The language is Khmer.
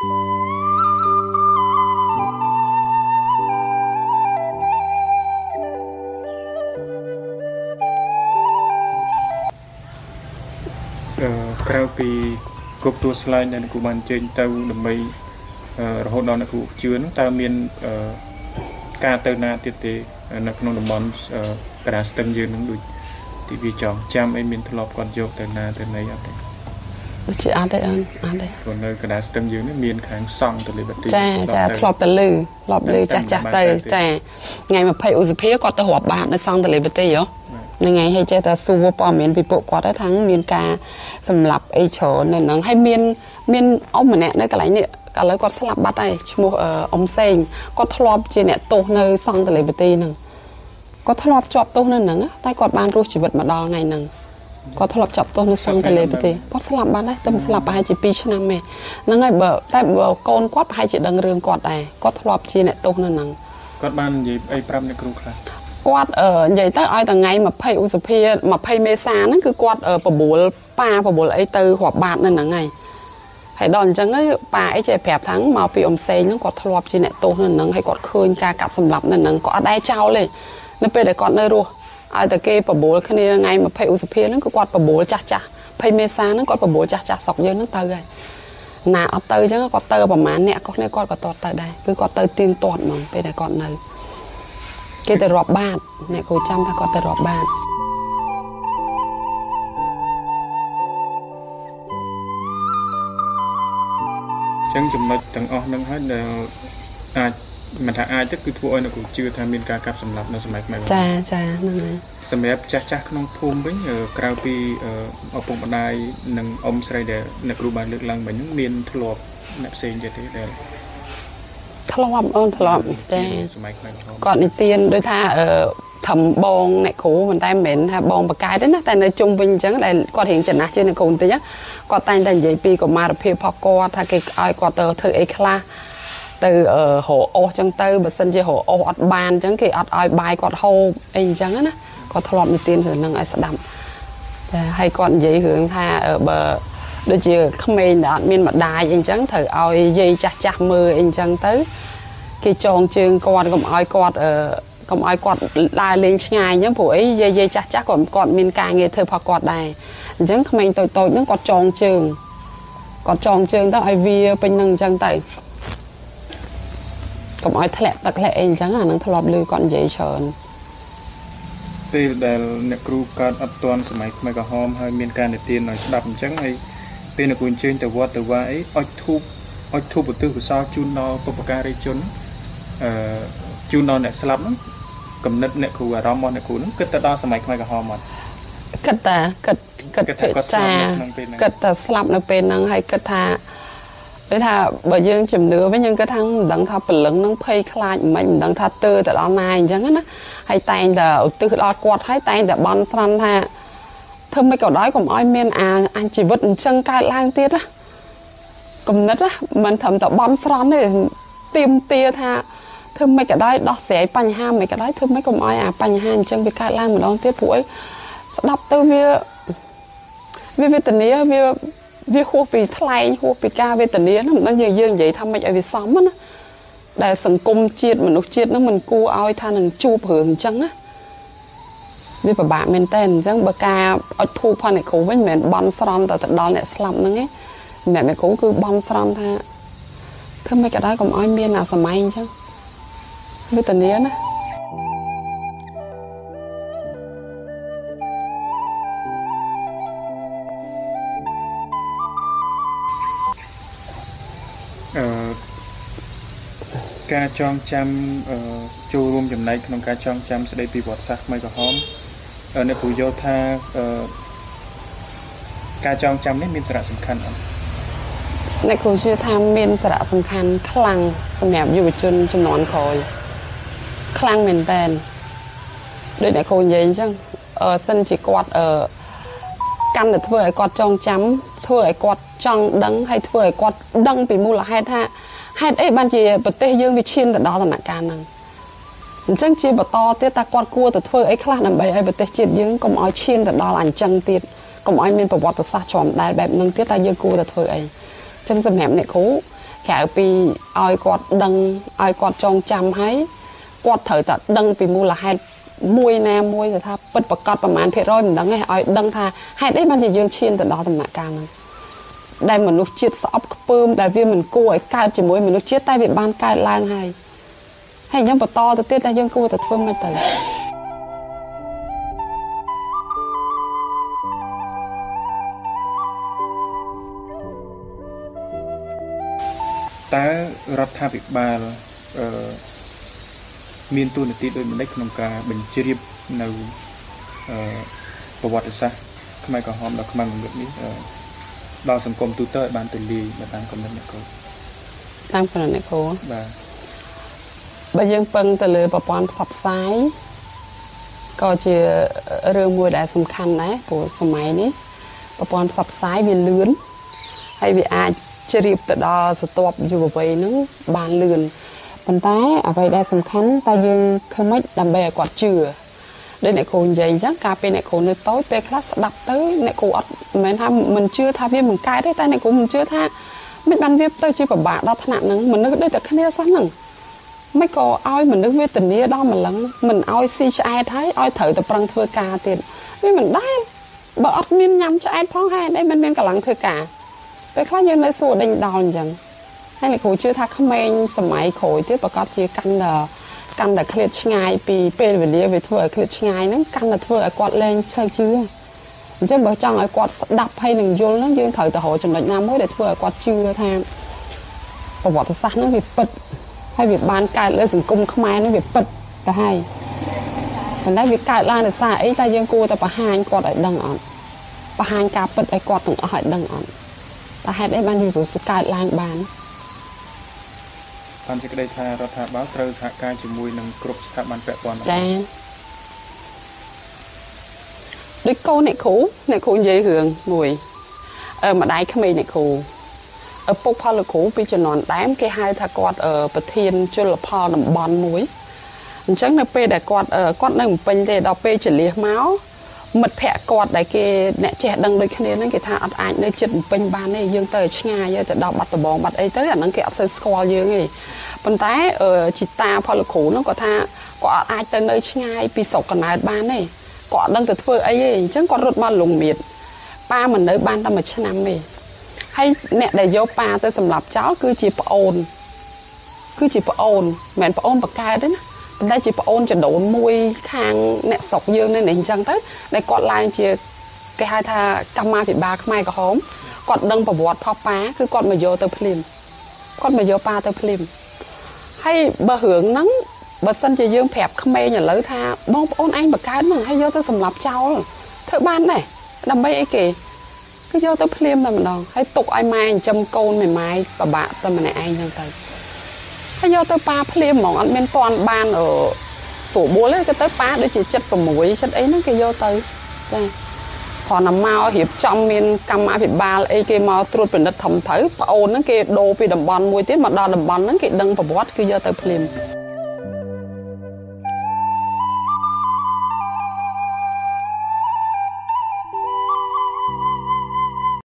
អឺក្រៅពីគ្រប់តួស្លែងដែលគ្រូបានចេញទៅដើម្បីរហូតដល់អ្នកគ្រូជឿនោះតើមានការទៅណាទៀតទេនៅក្នុងតំបន់កណ្ដាលស្ទឹងយើងនឹងដូចទីវាចង់ចាំអីមានធ្លាប់គាត់យកទៅណាទៅណីអត់ទេ ដូចជាអត់ទេអូនអត់ទេព្រោះនៅកណ្ដាលស្ទឹងយើងនេះមានខាងសង់ទៅលេបទីចាចាធ្លាប់ទៅលឺធ្លាប់លឺចាស់ចាស់ទៅចាថ្ងៃ20ឧសភាគាត់ទៅរាប់បាតនៅសង់ទៅលេបទីហ៎នឹងថ្ងៃឲ្យចេះតែសួរព័ត៌មានពីពួកគាត់ថាមានការសម្លាប់អីច្រើននៅហ្នឹងហើយមានមានអ៊ំម្នាក់នៅកន្លែងនេះឥឡូវគាត់ស្លាប់បាត់ហើយឈ្មោះអ៊ំសេងគាត់ធ្លាប់ជាអ្នកទោសនៅសង្ឃតលេបទីហ្នឹងគាត់ធ្លាប់ជាប់ទោសនៅហ្នឹងតែគាត់បានរស់ជីវិតមកដល់ថ្ងៃហ្នឹង គាត់ធ្លាប់ចាប់ទោសនៅសង្ឃតលេបទីគាត់ស្លាប់បាត់ហើយតែមិនស្លាប់ប្រហែលជា2ឆ្នាំទេហ្នឹងហើយបើតែបើកូនគាត់ប្រហែលជាដឹងរឿងគាត់ដែរគាត់ធ្លាប់ជាអ្នកទោសនៅហ្នឹងគាត់បាននិយាយអីប្រាប់អ្នកគ្រូខ្លះគាត់និយាយទៅឲ្យតែថ្ងៃ20ឧសភា20មេសាហ្នឹងគឺគាត់បបួលប៉ាបបួលអីទៅរាប់បាតនៅហ្នឹងហើយហើយដល់អញ្ចឹងប៉ាអីចេះប្រាប់ថាមកពីអ៊ំសេងហ្នឹងគាត់ធ្លាប់ជាអ្នកទោសនៅហ្នឹងហើយគាត់ឃើញការកាប់សម្លាប់នៅហ្នឹងគាត់អត់ដែរចោលទេនៅពេលដែលគាត់នៅរស់ ឲ្យតែគេបបួលគ្នាថ្ងៃ20ឧសភាហ្នឹងគឺគាត់បបួលចាស់ចាស់20មេសាហ្នឹងគាត់បបួលចាស់ចាស់ស្រុកយើងហ្នឹងទៅហើយណាអត់ទៅអញ្ចឹងគាត់ទៅប្រហែលអ្នកគាត់គ្នាគាត់ក៏តតទៅដែរគឺគាត់ទៅទៀងទាត់ហ្មងពេលដែលគាត់នៅគេទៅរាប់បាតអ្នកគ្រូចាំថាគាត់ទៅរាប់បាតចឹងចំណុចទាំងអស់នឹងហើយដែលអាច មិនថាអាចទៅគឺធ្វើឲ្យអ្នកគ្រូជឿថាមានការកាប់សម្លាប់នៅសម័យខ្មែរចាចាហ្នឹងហើយសម្រាប់ចាស់ចាស់ក្នុងភូមិវិញក្រៅពីឪពុកម្ដាយនិងអ៊ំស្រីដែលអ្នកគ្រូបានលើកឡើងមិញហ្នឹងមានធ្លាប់អ្នកផ្សេងទៀតទេដែលធ្លាប់អូនធ្លាប់ចាសម័យខ្មែរគាត់និទានដូចថាអឺធំបងអ្នកគ្រូប៉ុន្តែមិនមែនថាបងបកកាយទេណាតែនៅជុំវិញអញ្ចឹងដែលគាត់រៀងចំណាស់ជាងអ្នកគ្រូបន្តិចគាត់តែងតែនិយាយពីកុមារភាពរបស់គាត់ថាគេឲ្យគាត់ទៅធ្វើអីខ្លះ ទៅរកអស់ចឹងទៅបើសិនជារកអស់អត់បានចឹងគេអត់ឲ្យបាយគាត់ហូបអីចឹងណាគាត់ធ្លាប់និទានរឿងហ្នឹងឲ្យស្ដាប់តែហើយគាត់និយាយរឿងថាបើដូចជាក្មេងដែលអត់មានម្ដាយអីចឹងត្រូវឲ្យយាយចាស់ចាស់មើលអីចឹងទៅគេចងជើងគាត់កុំឲ្យគាត់អឺកុំឲ្យគាត់ដើរលេងឆ្ងាយអញ្ចឹងព្រោះអីយាយយាយចាស់ចាស់គាត់គាត់មានការងារធ្វើផងគាត់ដែរអញ្ចឹងក្មេងតូចតូចហ្នឹងគាត់ចងជើងគាត់ចងជើងទៅឲ្យវាពេញនឹងអញ្ចឹងទៅ កុំឲ្យធ្លាក់ទឹកធ្លាក់អីអញ្ចឹងអានឹងធ្លាប់ឮគាត់និយាយច្រើនពេលដែលអ្នកគ្រូកើតអត់ទាន់សម័យខ្មែរក្រហមហើយមានការនិទានឲ្យស្ដាប់អញ្ចឹងហើយពេលអ្នកគ្រូអញ្ជើញទៅវត្តទៅវាអីអុជធូបអុជធូបឧទ្ទិសកុសលជូនដល់បុព្វការីជនអឺជូនដល់អ្នកស្លាប់ហ្នឹងកំណត់អ្នកគ្រូអារម្មណ៍របស់អ្នកគ្រូហ្នឹងគិតទៅដល់សម័យខ្មែរក្រហមអត់គិតតាគិតគិតភាចាគិតតែស្លាប់នៅពេលហ្នឹងហើយគិតថា គេថាបើយើងជំនឿវិញយើងគិតថាមិនដឹងថាព្រលឹងនឹងភ័យខ្លាចមិនមិនដឹងថាទើទៅដល់ណាអញ្ចឹងណាហើយតែងតែឧទ្ទិសដល់គាត់ហើយតែងតែបន់ស្រន់ថាធ្វើមិនក៏ដោយកុំឲ្យមានអាអាជីវិតអញ្ចឹងកើតឡើងទៀតណាគំនិតណាមិនត្រឹមតែបន់ស្រន់ទេទៀមទាថាធ្វើមិនក៏ដោយដោះស្រាយបញ្ហាមិនក៏ដោយធ្វើមិនកុំឲ្យអាបញ្ហាអញ្ចឹងវាកើតឡើងម្ដងទៀតព្រោះអីស្ដាប់ទៅវាវាវេទនាវា វាហួសពីថ្លែងហួសពីការវេទនាហ្នឹងមិនដឹងយើងយើងនិយាយថាម៉េចឲ្យវាសមណាដែលសង្គមជាតិមនុស្សជាតិហ្នឹងមិនគួរឲ្យថានឹងជួបរឿងអញ្ចឹងណាវាពិបាកមែនតើអញ្ចឹងបើការអុជធូបផងអ្នកគ្រូវិញមិនមែនបន់ស្រន់ទៅទៅដល់អ្នកស្លាប់ហ្នឹងទេអ្នកអ្នកគ្រូគឺបន់ស្រន់ថាធ្វើមិនក៏ដោយកុំឲ្យមានអាសម័យអញ្ចឹងវេទនាណា ការចងចាំចូលរួមចំណែកក្នុងការចងចាំស្ដីពីវត្តសាស្ត្រខ្មែរក្រហមអ្នកគ្រូយល់ថាការចងចាំនេះមានសារៈសំខាន់អត់អ្នកគ្រូជឿថាមានសារៈសំខាន់ខ្លាំងសម្រាប់យុវជនចំនួនក្រោយខ្លាំងមែនតើដូចអ្នកគ្រូនិយាយអញ្ចឹងអឺសិនជាគាត់អឺកាន់តែធ្វើឲ្យគាត់ចងចាំធ្វើឲ្យគាត់ចង់ដឹងហើយធ្វើឲ្យគាត់ដឹងពីមូលហេតុថា ហេតុអីបានជាប្រទេសយើងវាឈានទៅដល់ដំណាក់កាលហ្នឹងអញ្ចឹងជាបន្តទៀតតើគាត់គួរទៅធ្វើអីខ្លះដើម្បីឲ្យប្រទេសជាតិយើងកុំឲ្យឈានទៅដល់អញ្ចឹងទៀតកុំឲ្យមានប្រវត្តិសាស្ត្រជាប់ដែលបែបហ្នឹងទៀតតើយើងគួរទៅធ្វើអីអញ្ចឹងសម្រាប់អ្នកគ្រូកក្រៅពីឲ្យគាត់ដឹងឲ្យគាត់ចងចាំហើយគាត់ត្រូវតែដឹងពីមូលហេតុមួយណាមួយទៅថាពិតប្រកបប្រមាណភាគរយមិនដឹងទេឲ្យដឹងថាហេតុអីបានជាយើងឈានទៅដល់ដំណាក់កាលហ្នឹង ដែលមនុស្សជាតិស្អប់ខ្ពើមដែលវាមិនគួរឲ្យកើតជាមួយមនុស្សជាតិតែវាបានកើតឡើងហើយហើយខ្ញុំបន្តទៅទៀតតែយើងគួរតែធ្វើមិនទៅតើរដ្ឋាភិបាលអឺមានទូនាទីដូចម្តេចក្នុងការបញ្ជ្រាបនៅអឺប្រវត្តិសាស្ត្រខ្មែរក្រហមដល់ខ្មែរងងឹតនេះ ដល់សង្គមទូទៅឲ្យបានទូលាយនៅតាមកំណត់អ្នកគ្រូតាមកំណត់អ្នកគ្រូបាទបើយើងពឹងទៅលើប្រព័ន្ធផ្សព្វផ្សាយក៏ជារឿងមួយដែលសំខាន់ដែរព្រោះសម័យនេះប្រព័ន្ធផ្សព្វផ្សាយវាលឿនហើយវាអាចជ្រាបទៅដល់ស្ទាប់យុវវ័យនឹងបានលឿនប៉ុន្តែអ្វីដែលសំខាន់តែយើងធ្វើម៉េចដើម្បីឲ្យគាត់ជឿ ដូចអ្នកគ្រូនិយាយអញ្ចឹងកាលពេលអ្នកគ្រូនៅតូចពេលខ្លះស្ដាប់ទៅអ្នកគ្រូអត់មិនមែនថាមិនជឿថាវាមិនកើតទេតែអ្នកគ្រូមិនជឿថាមិនបានវាទៅជាពិបាកដល់ថ្នាក់ហ្នឹងមនុស្សដូចតែគ្នាសោះហ្នឹងមិនក៏ឲ្យមនុស្សវេទនាដល់ម្លឹងមិនឲ្យស៊ីឆ្អែតហើយឲ្យត្រូវតែប្រឹងធ្វើការទៀតវាមិនដែរបើអត់មានញ៉ាំឆ្អែតផងហេតុអីមិនមានកម្លាំងធ្វើការពេលខ្លះយើងនៅសួរដេញដោលអញ្ចឹងហើយលោកគ្រូជឿថាក្មេងសម័យក្រោយទៀតប្រកាសជាកាន់តែ កាន់តែឃ្លាតឆ្ងាយពីពេលវេលាវាធ្វើឲ្យឃ្លាតឆ្ងាយហ្នឹងកាន់តែធ្វើឲ្យគាត់លែងឆើជឿអញ្ចឹងបើចង់ឲ្យគាត់ស្ដាប់ហើយនឹងយល់ហ្នឹងយើងត្រូវទៅរកចំណុចណាមួយដែលធ្វើឲ្យគាត់ជឿថាប្រវត្តិសាស្ត្រហ្នឹងវាពិតហើយវាបានកើតលើសង្គមខ្មែរហ្នឹងវាពិតទៅហើយប៉ុន្តែវាកើតឡើងដោយសារអីតែយើងគួរតែបង្ហាញគាត់ឲ្យដឹងអត់បង្ហាញការពិតឲ្យគាត់ទាំងអស់ឲ្យដឹងអត់តើហេតុអីបានយើងទៅកើតឡើងបាន បានសេចក្តីថារដ្ឋាភិបាលត្រូវសហការជាមួយនឹងគ្រប់ស្ថាប័នពាក់ព័ន្ធចា៎ដូចកូនអ្នកគ្រូអ្នកគ្រូនិយាយរឿងមួយអឺម្ដាយក្មេងអ្នកគ្រូឪពុកផលលោកគ្រូពីជំនាន់ដើមគេហៅថាគាត់ប្រធានជលផលតំបន់មួយអញ្ចឹងនៅពេលដែលគាត់គាត់នៅពេញទេដល់ពេលចលះមកមិត្តភ័ក្តិគាត់ដែលគេអ្នកចេះដឹងដូចគ្នាហ្នឹងគេថាអត់អាចនៅចិត្តពេញបានទេយើងទៅឆ្ងាយទៅដល់បាត់ដំបងបាត់អីទៅអាហ្នឹងគេអត់សូវស្គាល់យើងទេ ប៉ុន្តែជីតាផលគ្រូហ្នឹងគាត់ថាគាត់អាចទៅនៅឆ្ងាយពីស្រុកកណើតបានទេគាត់អត់ដឹងទៅធ្វើអីទេអញ្ចឹងគាត់រត់មកលងមៀតប៉ាមិននៅបានតែមួយឆ្នាំទេហើយអ្នកដែលយកប៉ាទៅសម្លាប់ចោលគឺជាប្អូនគឺជាប្អូនមិនមែនប្អូនបកកើតទេណាប៉ុន្តែជាប្អូនចដូនមួយខាងអ្នកស្រុកយើងនេះអញ្ចឹងទៅដែលគាត់ឡើងជាគេហៅថាកម្មាភិបាលខ្មែរក្រហមគាត់ដឹងប្រវត្តិផុសប៉ាគឺគាត់មកយកទៅភ្លាមគាត់មកយកប៉ាទៅភ្លាម ហើយបើរឿងហ្នឹងបើសិនជាយើងប្រាប់ក្មេងឥឡូវថាបងប្អូនឯងបកើតហ្នឹងហើយយកទៅសម្លាប់ចោលធ្វើបានដែរដើម្បីអីគេគឺយកទៅភ្លាមតែម្ដងហើយទុកឲ្យម៉ែចិញ្ចឹមកូនមេម៉ាយពិបាកតែម្នាក់ឯងហ្នឹងទៅហើយយកទៅប៉ាភ្លាមហ្មងអត់មានតន់បានអឺស្រួលបួលទេទៅប៉ាដូចជាចិត្ត6ចិត្តអីហ្នឹងគេយកទៅចា គ្រាន់តែមករៀបចំមានកម្មាភិបាលអីគេមកត្រួតពិនិត្យធំត្រូវប្អូនហ្នឹងគេដូរពីតំបន់មួយទៀតមកដល់តំបន់ហ្នឹងគេដឹងប្រវត្តិគឺយកទៅភ្លាម